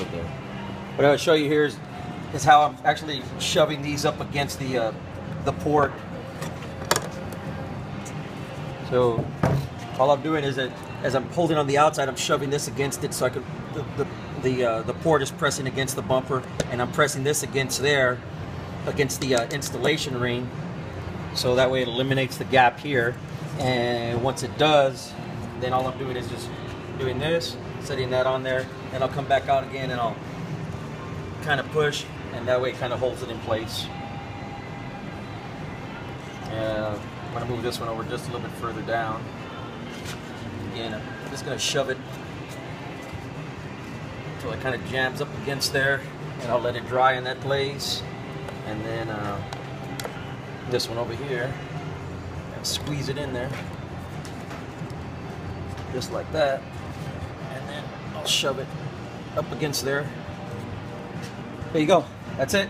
it there. What gonna show you here is, is how I'm actually shoving these up against the uh, the port. So all I'm doing is that as I'm holding on the outside, I'm shoving this against it so I can the the the, uh, the port is pressing against the bumper, and I'm pressing this against there, against the uh, installation ring, so that way it eliminates the gap here. And once it does, then all I'm doing is just doing this, setting that on there, and I'll come back out again and I'll kind of push, and that way it kind of holds it in place. And I'm gonna move this one over just a little bit further down. Again, I'm just gonna shove it until it kind of jams up against there, and I'll let it dry in that place. And then uh, this one over here, and squeeze it in there, just like that. And then I'll shove it up against there. There you go. That's it.